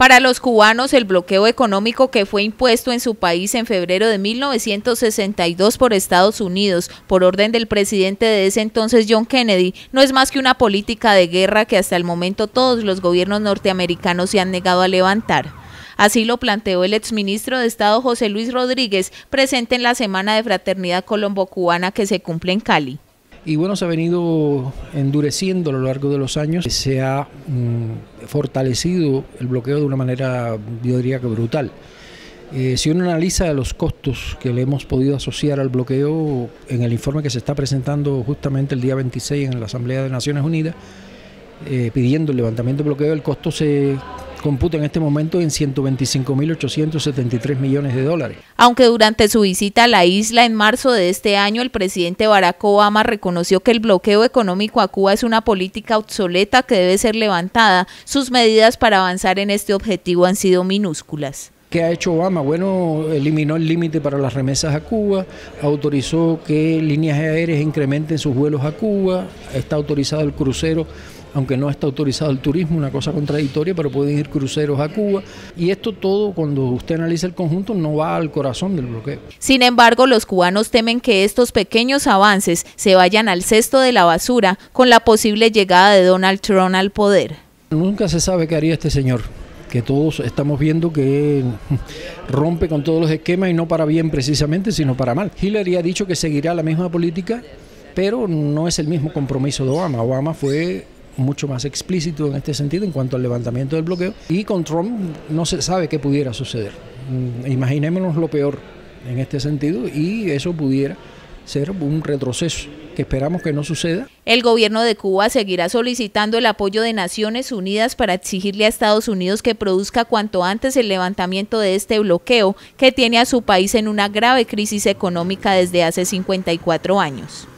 Para los cubanos, el bloqueo económico que fue impuesto en su país en febrero de 1962 por Estados Unidos, por orden del presidente de ese entonces John Kennedy, no es más que una política de guerra que hasta el momento todos los gobiernos norteamericanos se han negado a levantar. Así lo planteó el exministro de Estado José Luis Rodríguez, presente en la Semana de Fraternidad Colombo-Cubana que se cumple en Cali y bueno, se ha venido endureciendo a lo largo de los años, se ha mm, fortalecido el bloqueo de una manera, yo diría que brutal. Eh, si uno analiza los costos que le hemos podido asociar al bloqueo en el informe que se está presentando justamente el día 26 en la Asamblea de Naciones Unidas, eh, pidiendo el levantamiento del bloqueo, el costo se computa en este momento en 125.873 millones de dólares. Aunque durante su visita a la isla en marzo de este año, el presidente Barack Obama reconoció que el bloqueo económico a Cuba es una política obsoleta que debe ser levantada, sus medidas para avanzar en este objetivo han sido minúsculas. ¿Qué ha hecho Obama? Bueno, eliminó el límite para las remesas a Cuba, autorizó que líneas aéreas incrementen sus vuelos a Cuba, está autorizado el crucero aunque no está autorizado el turismo, una cosa contradictoria, pero pueden ir cruceros a Cuba. Y esto todo, cuando usted analiza el conjunto, no va al corazón del bloqueo. Sin embargo, los cubanos temen que estos pequeños avances se vayan al cesto de la basura con la posible llegada de Donald Trump al poder. Nunca se sabe qué haría este señor que todos estamos viendo que rompe con todos los esquemas y no para bien precisamente, sino para mal. Hillary ha dicho que seguirá la misma política, pero no es el mismo compromiso de Obama. Obama fue mucho más explícito en este sentido en cuanto al levantamiento del bloqueo y con Trump no se sabe qué pudiera suceder. Mm, imaginémonos lo peor en este sentido y eso pudiera ser un retroceso que esperamos que no suceda. El gobierno de Cuba seguirá solicitando el apoyo de Naciones Unidas para exigirle a Estados Unidos que produzca cuanto antes el levantamiento de este bloqueo que tiene a su país en una grave crisis económica desde hace 54 años.